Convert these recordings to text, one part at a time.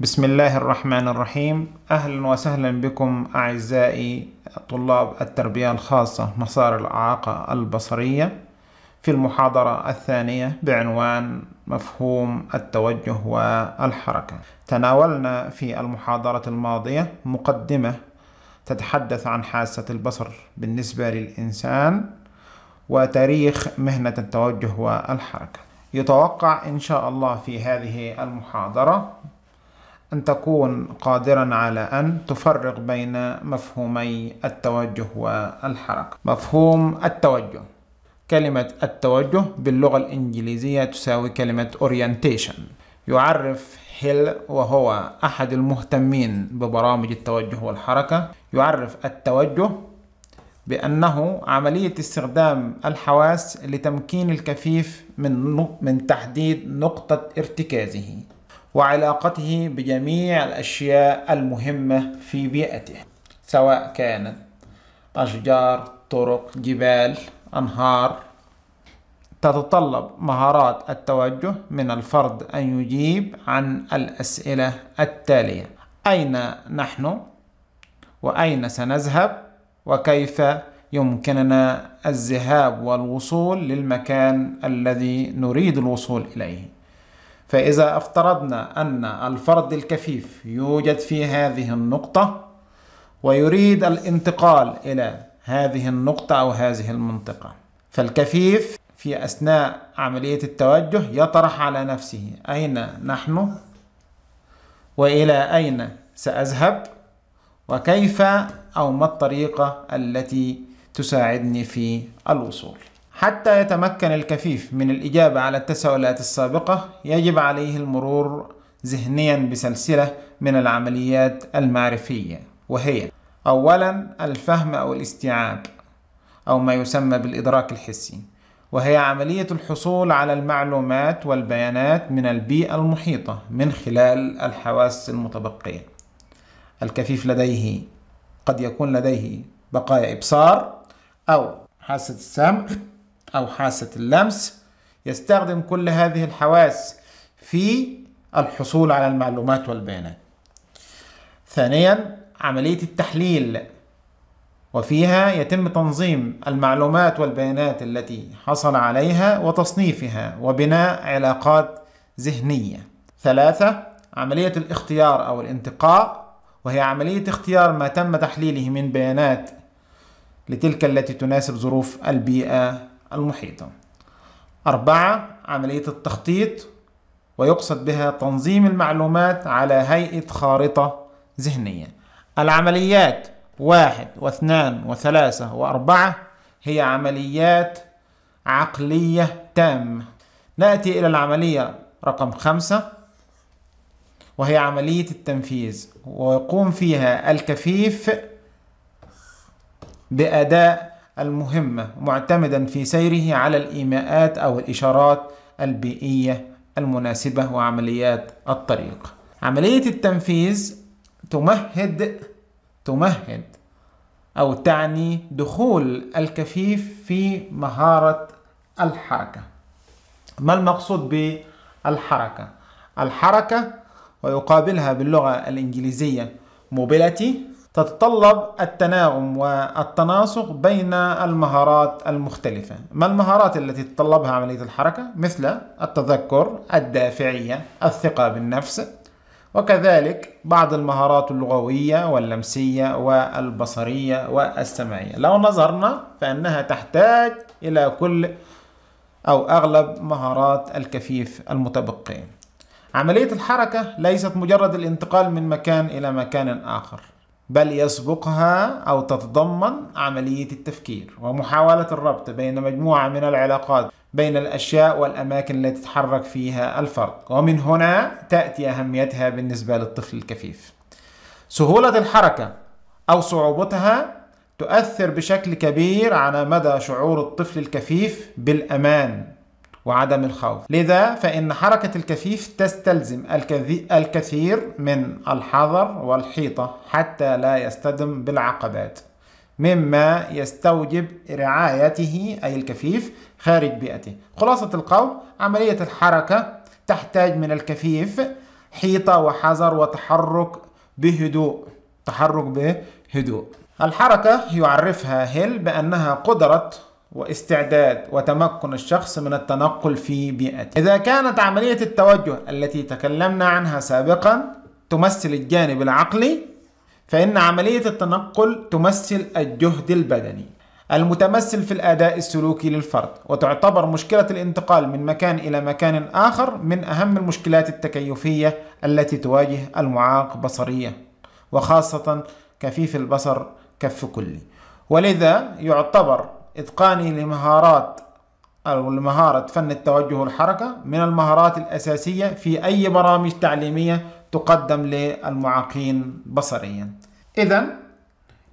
بسم الله الرحمن الرحيم أهلا وسهلا بكم أعزائي طلاب التربية الخاصة مسار الإعاقة البصرية في المحاضرة الثانية بعنوان مفهوم التوجه والحركة تناولنا في المحاضرة الماضية مقدمة تتحدث عن حاسة البصر بالنسبة للإنسان وتاريخ مهنة التوجه والحركة يتوقع إن شاء الله في هذه المحاضرة أن تكون قادرا على أن تفرق بين مفهومي التوجه والحركة. مفهوم التوجه. كلمة التوجه باللغة الإنجليزية تساوي كلمة orientation. يعرف هيل وهو أحد المهتمين ببرامج التوجه والحركة. يعرف التوجه بأنه عملية استخدام الحواس لتمكين الكفيف من من تحديد نقطة ارتكازه. وعلاقته بجميع الأشياء المهمة في بيئته سواء كانت أشجار طرق جبال أنهار تتطلب مهارات التوجه من الفرد أن يجيب عن الأسئلة التالية أين نحن؟ وأين سنذهب؟ وكيف يمكننا الذهاب والوصول للمكان الذي نريد الوصول إليه فإذا افترضنا أن الفرد الكفيف يوجد في هذه النقطة ويريد الانتقال إلى هذه النقطة أو هذه المنطقة فالكفيف في أثناء عملية التوجه يطرح على نفسه أين نحن؟ وإلى أين سأذهب؟ وكيف؟ أو ما الطريقة التي تساعدني في الوصول؟ حتى يتمكن الكفيف من الإجابة على التساؤلات السابقة يجب عليه المرور ذهنيا بسلسلة من العمليات المعرفية وهي أولا الفهم أو الاستيعاب أو ما يسمى بالإدراك الحسي وهي عملية الحصول على المعلومات والبيانات من البيئة المحيطة من خلال الحواس المتبقية. الكفيف لديه قد يكون لديه بقايا إبصار أو حاسة السمع. أو حاسة اللمس يستخدم كل هذه الحواس في الحصول على المعلومات والبيانات. ثانيا عملية التحليل وفيها يتم تنظيم المعلومات والبيانات التي حصل عليها وتصنيفها وبناء علاقات ذهنية. ثلاثة عملية الاختيار أو الانتقاء وهي عملية اختيار ما تم تحليله من بيانات لتلك التي تناسب ظروف البيئة المحيطة أربعة عملية التخطيط ويقصد بها تنظيم المعلومات على هيئة خارطة ذهنية. العمليات واحد واثنان وثلاثة وأربعة هي عمليات عقلية تامة نأتي إلى العملية رقم خمسة وهي عملية التنفيذ ويقوم فيها الكفيف بأداء المهمة معتمدا في سيره على الإيماءات أو الإشارات البيئية المناسبة وعمليات الطريق عملية التنفيذ تمهد تمهد أو تعني دخول الكفيف في مهارة الحركة ما المقصود بالحركة؟ الحركة ويقابلها باللغة الإنجليزية mobility تتطلب التناغم والتناسق بين المهارات المختلفة. ما المهارات التي تتطلبها عملية الحركة؟ مثل التذكر الدافعية الثقة بالنفس. وكذلك بعض المهارات اللغوية واللمسية والبصرية والسمعية. لو نظرنا فإنها تحتاج إلى كل أو أغلب مهارات الكفيف المتبقية عملية الحركة ليست مجرد الانتقال من مكان إلى مكان آخر. بل يسبقها أو تتضمن عملية التفكير ومحاولة الربط بين مجموعة من العلاقات بين الأشياء والأماكن التي تتحرك فيها الفرد. ومن هنا تأتي أهميتها بالنسبة للطفل الكفيف. سهولة الحركة أو صعوبتها تؤثر بشكل كبير على مدى شعور الطفل الكفيف بالأمان. وعدم الخوف. لذا فإن حركة الكفيف تستلزم الكثير من الحذر والحيطة حتى لا يصطدم بالعقبات مما يستوجب رعايته أي الكفيف خارج بيئته. خلاصة القول عملية الحركة تحتاج من الكفيف حيطة وحذر وتحرك بهدوء. تحرك بهدوء. الحركة يعرفها هيل بأنها قدرة واستعداد وتمكن الشخص من التنقل في بيئته. إذا كانت عملية التوجه التي تكلمنا عنها سابقا تمثل الجانب العقلي فإن عملية التنقل تمثل الجهد البدني المتمثل في الأداء السلوكي للفرد وتعتبر مشكلة الانتقال من مكان إلى مكان آخر من أهم المشكلات التكيفية التي تواجه المعاق بصريا وخاصة كفيف البصر كف كلي. ولذا يعتبر إتقاني لمهارات أو لمهارة فن التوجه والحركة من المهارات الأساسية في أي برامج تعليمية تقدم للمعاقين بصريا. إذا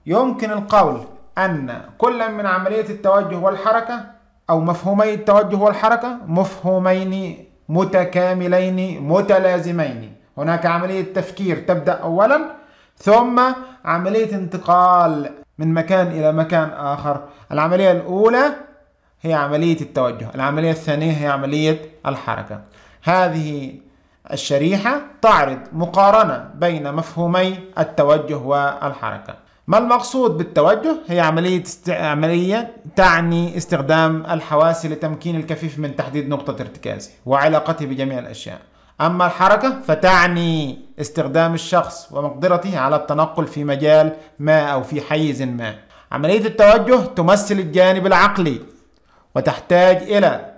يمكن القول أن كل من عملية التوجه والحركة أو مفهومي التوجه والحركة مفهومين متكاملين متلازمين. هناك عملية تفكير تبدأ أولا ثم عملية انتقال من مكان إلى مكان آخر. العملية الأولى هي عملية التوجه. العملية الثانية هي عملية الحركة. هذه الشريحة تعرض مقارنة بين مفهومي التوجه والحركة. ما المقصود بالتوجه؟ هي عملية است... عملية تعني استخدام الحواس لتمكين الكفيف من تحديد نقطة ارتكازه وعلاقته بجميع الأشياء. أما الحركة فتعني استخدام الشخص ومقدرته على التنقل في مجال ما أو في حيز ما. عملية التوجه تمثل الجانب العقلي وتحتاج إلى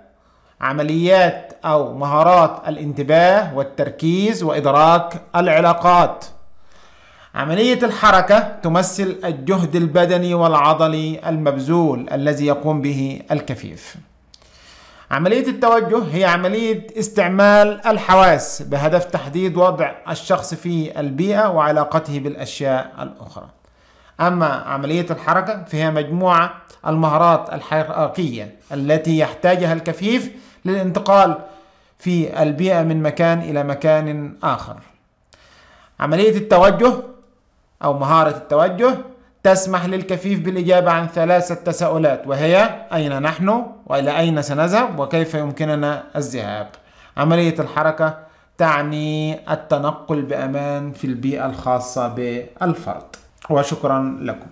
عمليات أو مهارات الانتباه والتركيز وإدراك العلاقات. عملية الحركة تمثل الجهد البدني والعضلي المبذول الذي يقوم به الكفيف. عملية التوجه هي عملية استعمال الحواس بهدف تحديد وضع الشخص في البيئة وعلاقته بالأشياء الأخرى. أما عملية الحركة فهي مجموعة المهارات الحركية التي يحتاجها الكفيف للانتقال في البيئة من مكان إلى مكان آخر. عملية التوجه أو مهارة التوجه تسمح للكفيف بالإجابة عن ثلاثة تساؤلات وهي أين نحن؟ وإلى أين سنذهب؟ وكيف يمكننا الذهاب؟ عملية الحركة تعني التنقل بأمان في البيئة الخاصة بالفرد. وشكرا لكم.